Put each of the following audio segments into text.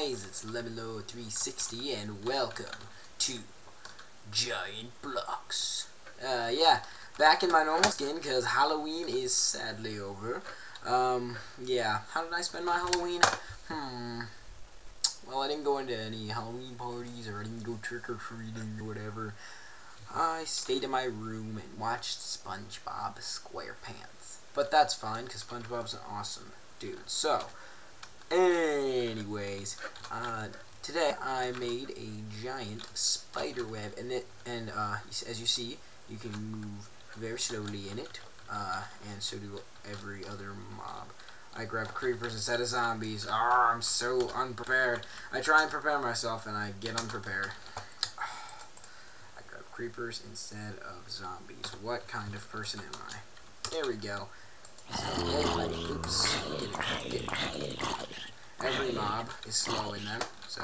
guys? It's LemonLord360 and welcome to Giant Blocks. Uh, yeah, back in my normal skin because Halloween is sadly over. Um, yeah, how did I spend my Halloween? Hmm. Well, I didn't go into any Halloween parties or I didn't go trick-or-treating or whatever. I stayed in my room and watched SpongeBob SquarePants. But that's fine because SpongeBob's an awesome dude. So, Anyways, uh, today I made a giant spider web, and it and uh, as you see, you can move very slowly in it, uh, and so do every other mob. I grab creepers instead of zombies. Ah, I'm so unprepared. I try and prepare myself, and I get unprepared. I grab creepers instead of zombies. What kind of person am I? There we go. Every mob is slow in them, so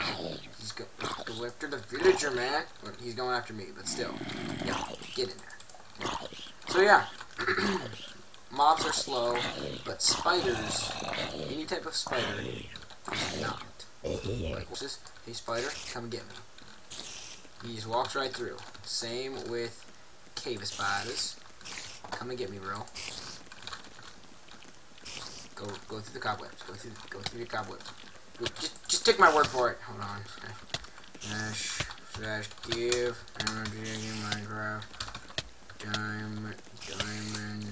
he's go, go after the villager, man. Well, he's going after me, but still. Yeah, get in there. So yeah, mobs are slow, but spiders, any type of spider, is not. Like, what's this? Hey, spider, come get me. He just walks right through. Same with cave spiders. Come and get me, bro. Go go through the cobwebs. Go through go through the cobwebs. Just just take my word for it. Hold on. Dash slash give energy in Minecraft. Diamond diamond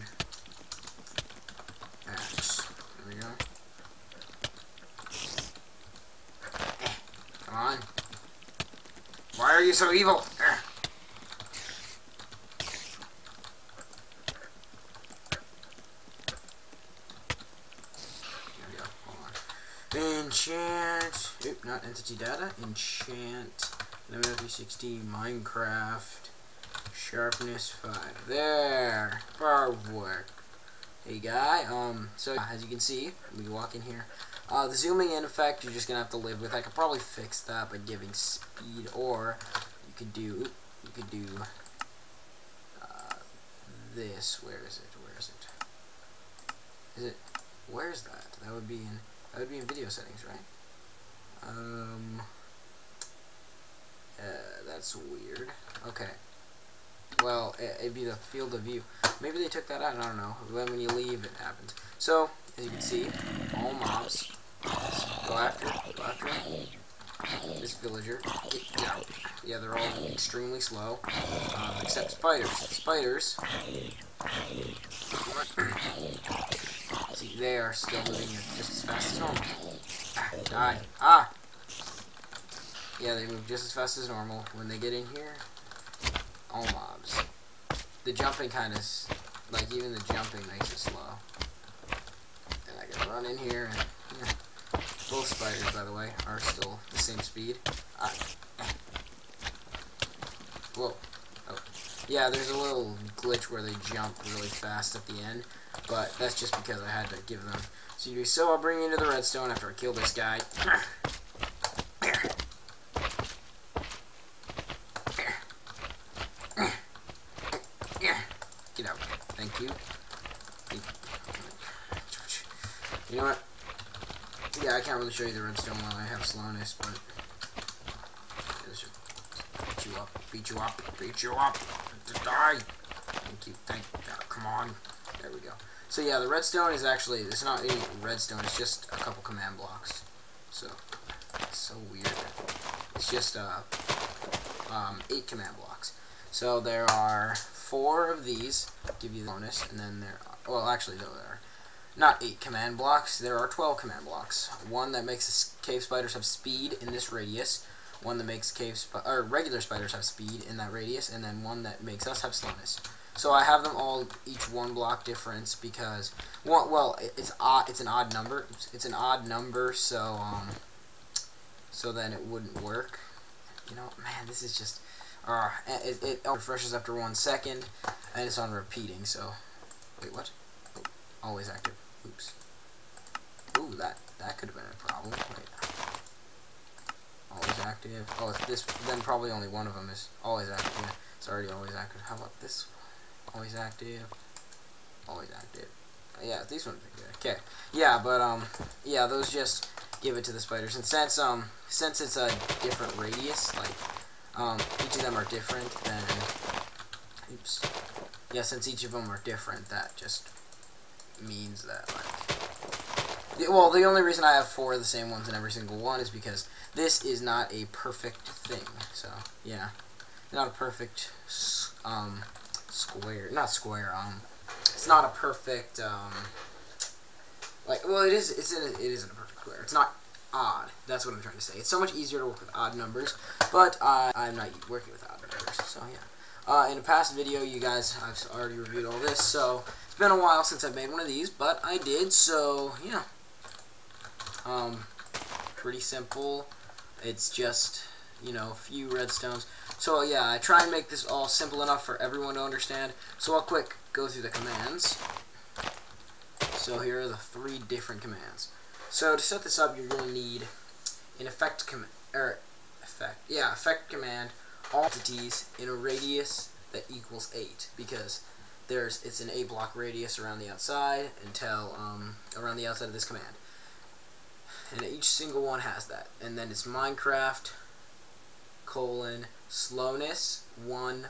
axe. There we go. Eh, come on. Why are you so evil? Eh. Enchant. Oop, not entity data. Enchant. Lemon 360 Minecraft. Sharpness 5. There. Perfect. Hey guy, um, so as you can see, we walk in here. Uh, the zooming in effect, you're just gonna have to live with. I could probably fix that by giving speed, or you could do, you could do uh, this. Where is it? Where is it? Is it? Where's that? That would be in. That would be in video settings, right? Um, uh, that's weird. Okay. Well, it, would be the field of view. Maybe they took that out, I don't know. Then when you leave, it happens. So, as you can see, all mobs go after, go after this villager. Out. Yeah, they're all extremely slow, uh, except spiders. Spiders See, they are still moving just as fast as normal. Ah, die. Ah! Yeah, they move just as fast as normal. When they get in here, all mobs. The jumping kind of, like, even the jumping makes it slow. And I can run in here, and, yeah. Both spiders, by the way, are still the same speed. Ah. Whoa. Oh. Yeah, there's a little glitch where they jump really fast at the end. But that's just because I had to give them CD. So I'll bring you into the redstone after I kill this guy. Get out. Thank you. You know what? Yeah, I can't really show you the redstone while I have slowness, but beat you up, beat you up, beat you up, to die. Thank you, thank you. Come on. There we go. So yeah, the redstone is actually, it's not any redstone, it's just a couple command blocks. So, so weird. It's just uh, um, eight command blocks. So there are four of these, give you the bonus, and then there, are, well actually there are not eight command blocks, there are 12 command blocks. One that makes cave spiders have speed in this radius, one that makes cave or regular spiders have speed in that radius, and then one that makes us have slowness. So I have them all each one block difference because well, well it's odd. It's an odd number. It's, it's, an odd number, so um, so then it wouldn't work. You know, man, this is just uh, it, it refreshes after one second, and it's on repeating. So wait, what? Oh, always active. Oops. Ooh, that that could have been a problem. Wait. Always active. Oh, this then probably only one of them is always active. Yeah, it's already always active. How about this? Always active. Always active. Yeah, these ones are good. Okay. Yeah, but, um, yeah, those just give it to the spiders. And since um since it's a different radius, like um each of them are different, then oops. Yeah, since each of them are different, that just means that like the, well, the only reason I have four of the same ones in every single one is because this is not a perfect thing. So yeah, not a perfect um square, not square. Um, it's not a perfect um like well, it is. It's in it isn't a perfect square. It's not odd. That's what I'm trying to say. It's so much easier to work with odd numbers, but uh, I'm not working with odd numbers. So yeah. Uh, in a past video, you guys, I've already reviewed all this, so it's been a while since I've made one of these, but I did, so yeah. Um, pretty simple. It's just, you know, a few redstones. So yeah, I try and make this all simple enough for everyone to understand. So I'll quick go through the commands. So here are the three different commands. So to set this up, you're going to need an effect command, or effect, yeah, effect command, all entities in a radius that equals 8, because there's it's an 8 block radius around the outside until, um, around the outside of this command. And each single one has that. And then it's Minecraft, colon, slowness, 1,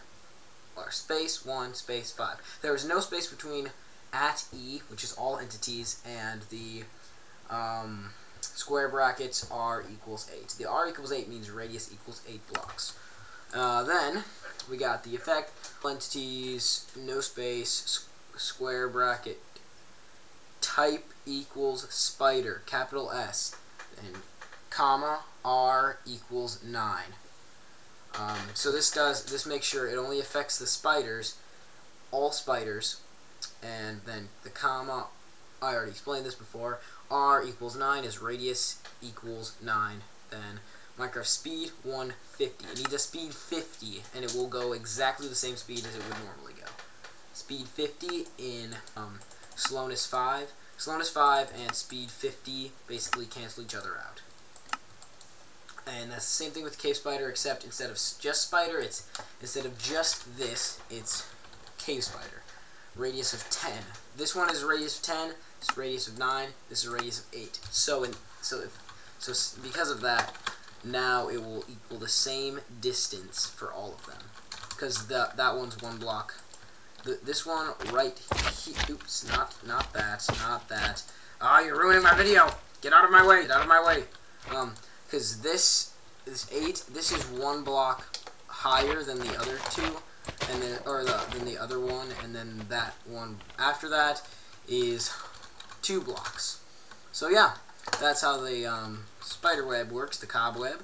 or space, 1, space, 5. There is no space between at E, which is all entities, and the um, square brackets R equals 8. The R equals 8 means radius equals 8 blocks. Uh, then, we got the effect, entities, no space, square bracket, type equals spider, capital S, and comma, R equals 9. Um, so this does, this makes sure it only affects the spiders, all spiders, and then the comma, I already explained this before, r equals 9 is radius equals 9, then Minecraft speed 150. It needs a speed 50, and it will go exactly the same speed as it would normally go. Speed 50 in um, slowness 5. Slowness 5 and speed 50 basically cancel each other out. And that's the same thing with Cave Spider, except instead of just Spider, it's instead of just this, it's Cave Spider radius of 10. This one is radius of 10, this is radius of 9, this is radius of 8. So in so if, so because of that, now it will equal the same distance for all of them. Because that that one's one block. The, this one right here, oops, not not that, not that. Ah, oh, you're ruining my video. Get out of my way, get out of my way. Um, because this is 8, this is one block higher than the other two and then or the, then the other one, and then that one after that is two blocks. So yeah, that's how the um, spider web works, the cobweb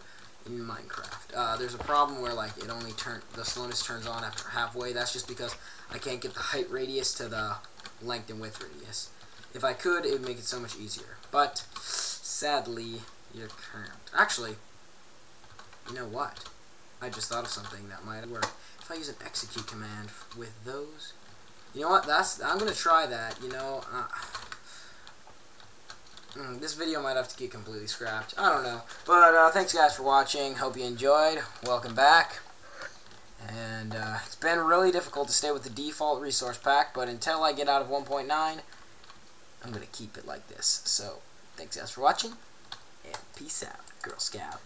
in Minecraft. Uh, there's a problem where like it only turn the slowness turns on after halfway. That's just because I can't get the height radius to the length and width radius. If I could, it would make it so much easier. But sadly, you can't. Actually, you know what? I just thought of something that might work. If I use an execute command with those, you know what? That's I'm gonna try that. You know, uh, mm, this video might have to get completely scrapped. I don't know. But uh, thanks guys for watching. Hope you enjoyed. Welcome back. And uh, it's been really difficult to stay with the default resource pack, but until I get out of 1.9, I'm gonna keep it like this. So thanks guys for watching, and peace out, Girl Scout.